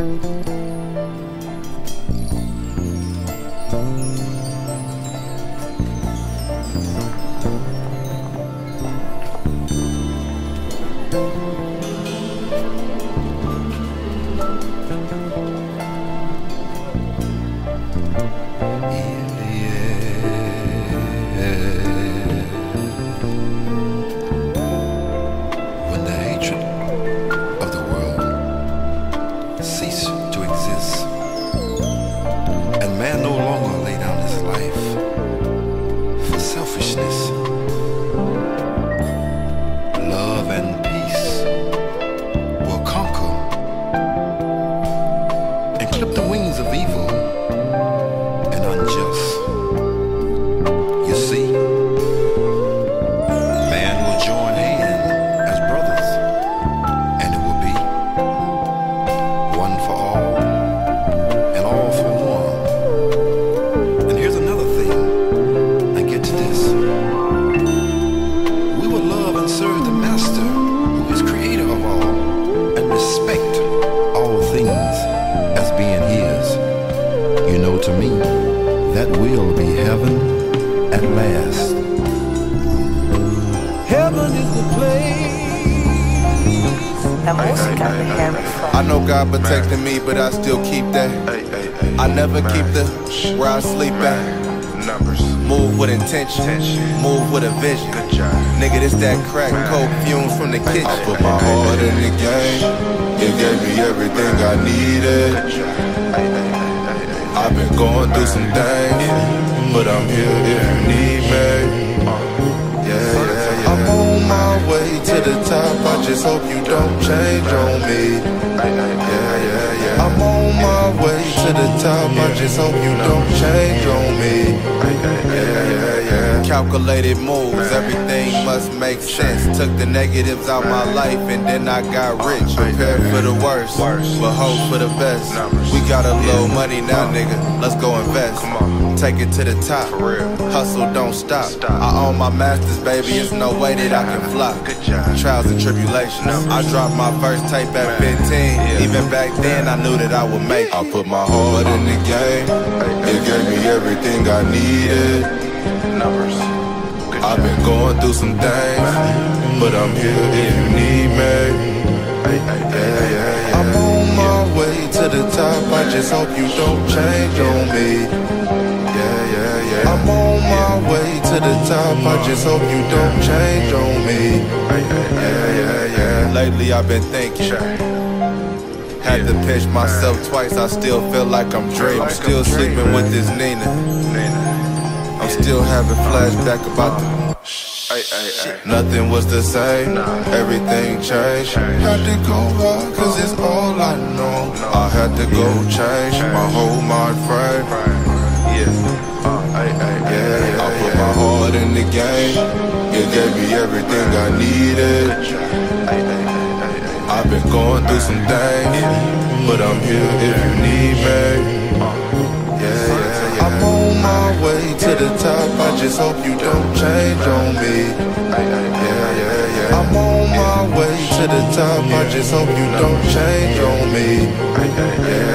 When and clip the wings of evil will be heaven at last. Heaven is the place. La música de Harry Fraud. I know God protecting me, but I still keep that. I never keep the where I sleep at. Numbers. Move with intention, move with a vision. Nigga, this that crack coke fumes from the kitchen. I put my heart in the game. It gave me everything I needed. Going through some things, but I'm here if you need me. Uh, yeah, yeah, yeah. I'm on my way to the top. I just hope you don't change on me. Yeah, yeah, yeah. I'm on my way to the top. I just hope you don't change on me. Yeah, yeah. Calculated moves, everything must make sense. Took the negatives out my life and then I got rich. Prepared for the worst, but hope for the best. We got a little money now, nigga. Let's go invest. Take it to the top. Hustle, don't stop. I own my masters, baby. It's no way that I can flop. Trials and tribulations. I dropped my first tape at 15. Even back then, I knew that I would make. I put my heart in the game. It gave me everything I needed. Numbers. I've been going through some things, but I'm here if you need me. Yeah, yeah, yeah. I'm on my way to the top. I just hope you don't change on me. Yeah, yeah, yeah. I'm on my way to the top. I just hope you don't change on me. Yeah, yeah, yeah. Lately I've been thinking. Had to pinch myself twice. I still feel like I'm dreaming. I'm still sleeping with this Nina. I'm still having flashback about the Ay, ay, ay. Nothing was the same, everything changed. Had to go hard, cause it's all I know. I had to go change my whole mind frame. Yeah. Uh, Yeah, I put my heart in the game. It gave me everything I needed. I've been going through some things, but I'm here if you need me. The top. I just hope you don't change on me. Yeah, yeah, yeah. I'm on my way to the top. I just hope you don't change on me. Yeah, yeah,